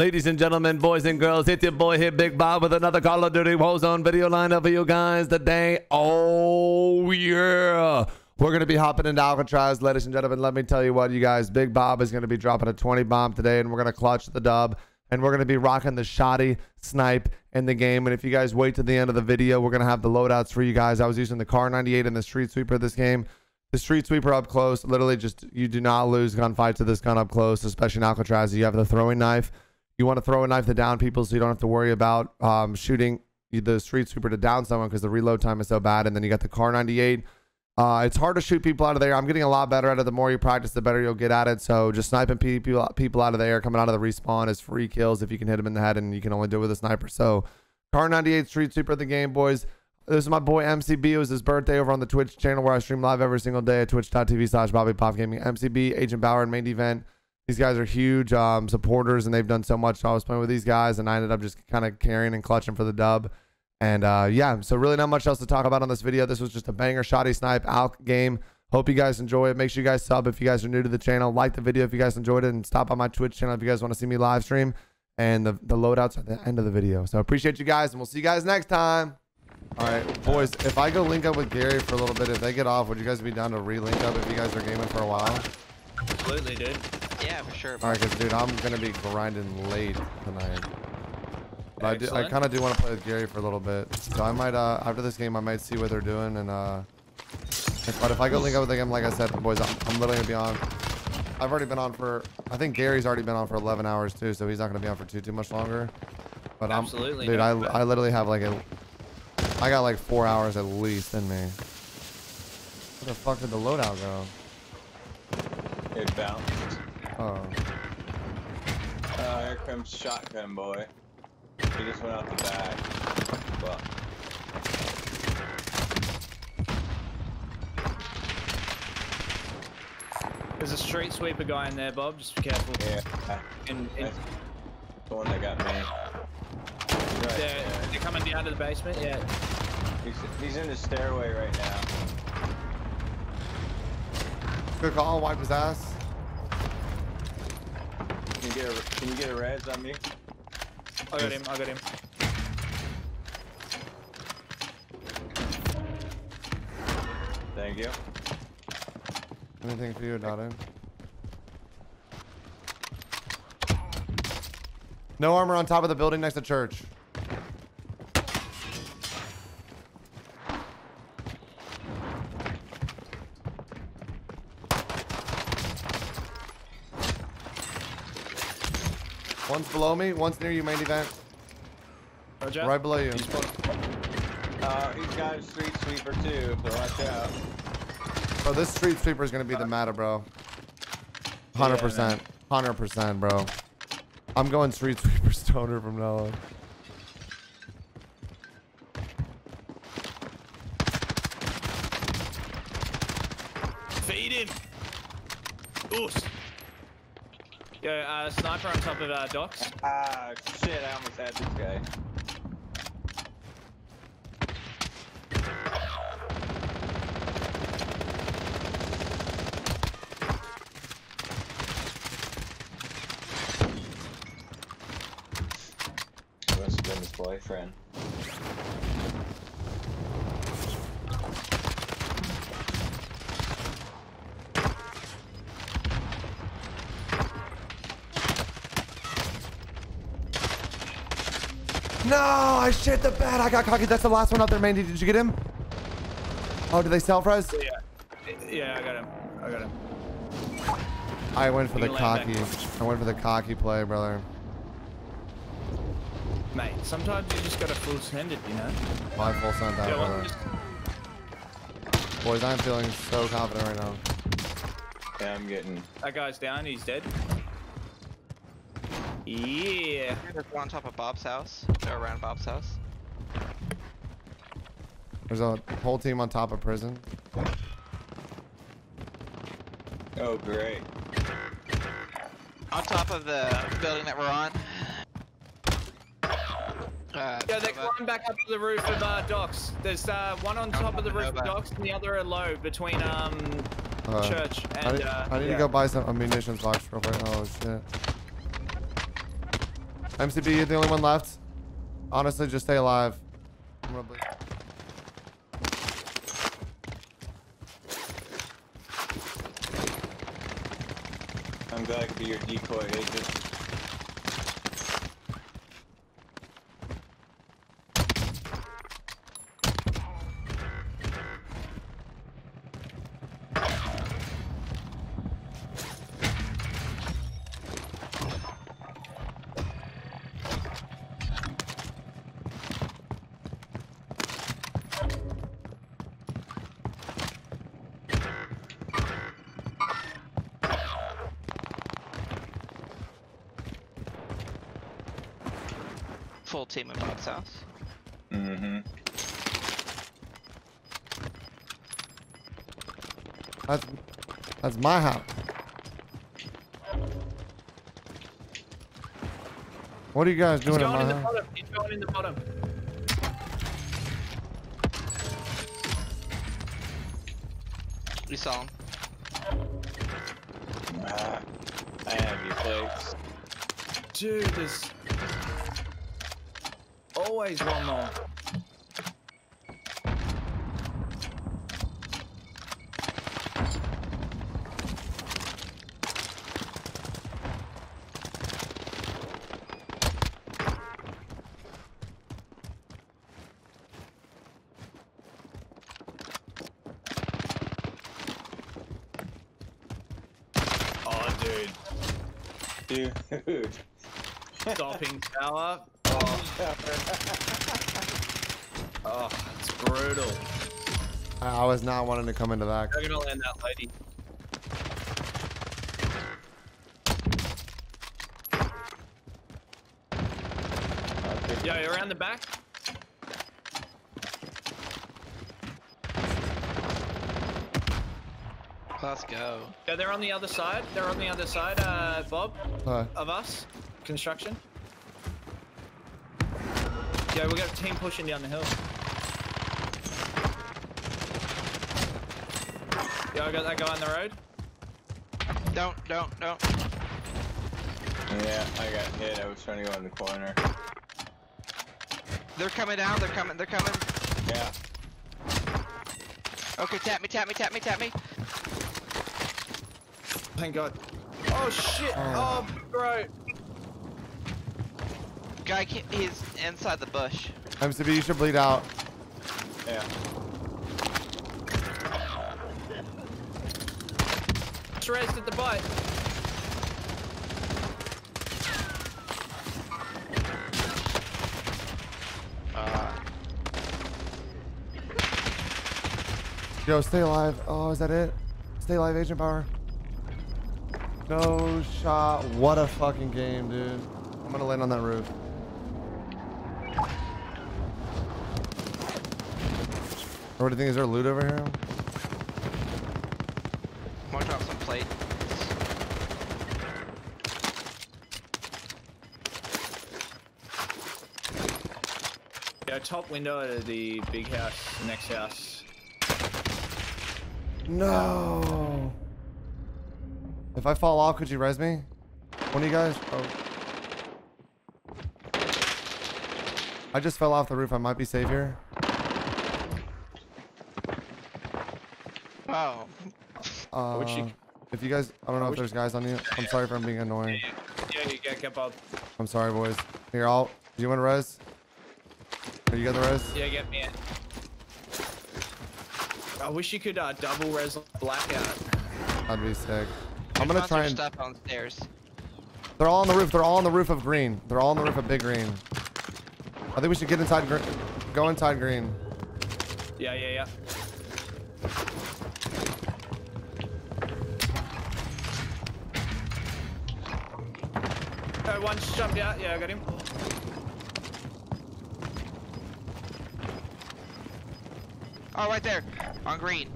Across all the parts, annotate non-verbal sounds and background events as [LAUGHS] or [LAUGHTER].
Ladies and gentlemen, boys and girls, it's your boy here, Big Bob, with another Call of Duty Warzone video lineup for you guys today. Oh, yeah. We're going to be hopping into Alcatraz, ladies and gentlemen. Let me tell you what, you guys. Big Bob is going to be dropping a 20 bomb today, and we're going to clutch the dub. And we're going to be rocking the shotty snipe in the game. And if you guys wait to the end of the video, we're going to have the loadouts for you guys. I was using the Kar 98 and the Street Sweeper this game. The Street Sweeper up close, literally just, you do not lose gunfights to this gun up close, especially in Alcatraz. You have the throwing knife. You want to throw a knife to down people so you don't have to worry about um, shooting the street sweeper to down someone because the reload time is so bad. And then you got the Kar 98. Uh, it's hard to shoot people out of there. I'm getting a lot better at it. The more you practice, the better you'll get at it. So just sniping people people out of there, coming out of the respawn is free kills if you can hit them in the head, and you can only do it with a sniper. So Kar 98 Street Sweeper the game, boys. This is my boy MCB. It was his birthday over on the Twitch channel where I stream live every single day at twitch.tv slash Bobby Poff Gaming. MCB, Agent Bauer, and main event. These guys are huge um, supporters, and they've done so much. So I was playing with these guys, and I ended up just kind of carrying and clutching for the dub. And uh, yeah, so really not much else to talk about on this video. This was just a banger shotty snipe out game. Hope you guys enjoy it. Make sure you guys sub if you guys are new to the channel. Like the video if you guys enjoyed it, and stop by my Twitch channel if you guys want to see me live stream. And the, the loadouts at the end of the video. So appreciate you guys, and we'll see you guys next time. All right, boys. If I go link up with Gary for a little bit, if they get off, would you guys be down to re-link up if you guys are gaming for a while? Absolutely, dude. Yeah, for sure. All right, because dude, I'm gonna be grinding late tonight. But I, do, I kind of do want to play with Gary for a little bit, so I might uh after this game I might see what they're doing and uh. if- But if I go link up with them, like I said, boys, I'm, I'm literally gonna be on. I've already been on for. I think Gary's already been on for 11 hours too, so he's not gonna be on for too too much longer. But I'm, Absolutely dude. I I literally have like a. I got like four hours at least in me. Where the fuck did the loadout go? It bounced. Oh. Uh, here comes Shotgun Boy. He just went out the back. Well, There's a street sweeper guy in there, Bob. Just be careful. yeah. And, and That's the one that got me. Right they're, there. they're coming down to the basement. Yeah. He's, he's in the stairway right now. Good call. Wipe his ass. Can you get a, can you get a res on me? I got him. I got him. Thank you. Anything for you, Dotto? No armor on top of the building next to church. One's below me, one's near you, main event. Roger. Right below you. He's Uh, he's got a street sweeper too, so watch out. Bro, this street sweeper is gonna be the matter, bro. Hundred percent, hundred percent, bro. I'm going street [LAUGHS] sweeper stoner from now on. Feed him. Oos. Yo, uh, sniper on top of uh, docks. Ah, shit, I almost had this guy. Must have been his boyfriend. No, I shit the bed. I got cocky. That's the last one out there, Mandy. Did you get him? Oh, did they self res? Yeah. Yeah, I got him. I got him. I went for You the cocky. I went for the cocky play, brother. Mate, sometimes you just gotta full send it, you know? My full send that, Yeah, well, brother. Boys, I'm feeling so confident right now. Yeah, I'm getting. that guy's down. He's dead. Yeah. There's one on top of Bob's house. They're around Bob's house. There's a whole team on top of prison. Oh, great. On top of the building that we're on. Uh, Yeah, they're Nova. climbing back up to the roof of uh, docks. There's uh, one on top of the roof of Nova. docks, and the other are low between um Uh, church I and. need, uh, I need yeah. to go buy some ammunition munitions box real quick. Oh shit. MCB, you're the only one left. Honestly, just stay alive. I'm gonna bleed. I'm glad I could be your decoy eh, agent. Full team in Bob's house. Mm-hmm. That's that's my house. What are you guys doing in going in my the house? bottom. He's going in the bottom. We saw him. Ah, I have your plates. Dude, there's always one more. Oh, dude. Dude. [LAUGHS] Stopping tower. Oh, oh it's brutal. I I was not wanting to come into that. They're gonna land that lady. Yo, you're around the back. Let's go. Yeah, they're on the other side. They're on the other side, uh, Bob, Uh, of us. Construction. Yeah, we got a team pushing down the hill. Yeah, I got that guy on the road. Don't, don't, don't. Yeah, I got hit. I was trying to go in the corner. They're coming down. They're coming. They're coming. Yeah. Okay, tap me, tap me, tap me, tap me. Thank God. Oh shit! Oh. Oh, bro. Guy, can't, he's inside the bush. MCB, you should bleed out. Yeah. Raised at the butt. Uh, Yo, stay alive. Oh, is that it? Stay alive, Agent Bauer. No shot. What a fucking game, dude. I'm gonna land on that roof. Or what do you think? Is there loot over here? I'm gonna drop some plate. Yeah, top window of the big house, the next house. No. If I fall off, could you res me? One of you guys? Oh. I just fell off the roof. I might be safe here. Oh, Uh, Would you- if you guys, I don't know if wish- there's guys on you. I'm sorry for being annoying. Yeah, you get get Bob. I'm sorry, boys. Here, I'll. Do you want to res? Are you got the res? Yeah, get me in. I wish you could uh, double res blackout. That'd be sick. I'm gonna try and. stuff on stairs. They're all on the roof. They're all on the roof of green. They're all on the roof of big green. I think we should get inside green. Go inside green. Yeah, yeah, yeah. Oh, one just jumped out. Yeah, I got him. Oh, right there, on green.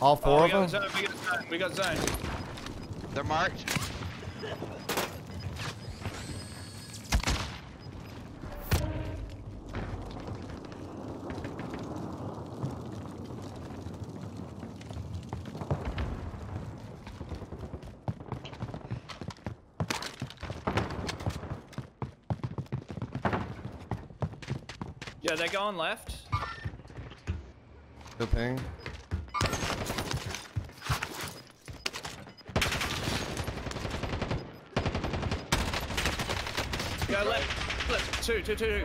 All Oh, four we got of them. zone. We got zone. We got zone. They're marked. Yeah, they're going left. Good ping. Go left. Left. Two, two, two, two.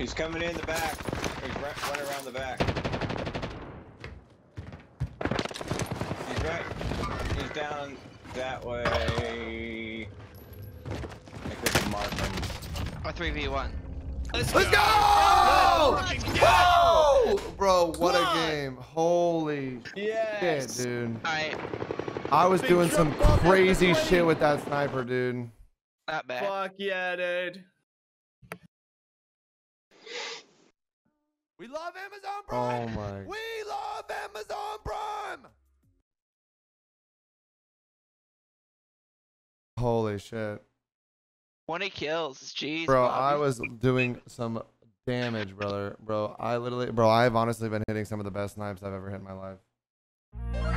He's coming in the back. He's run, running around the back. He's right. He's down that way. I couldn't mark him. Or 3v1. Let's, Let's go! Woo! Bro, what a game. Holy Yes. shit, dude. Alright, I was Big doing some crazy shit with that sniper, dude. not bad. Fuck yeah, dude. We love Amazon Prime. Oh my. We love Amazon Prime. Holy shit. 20 kills. Jeez. Bro, Bobby. I was doing some damage, brother. Bro, I literally, bro, I've honestly been hitting some of the best snipes I've ever hit in my life.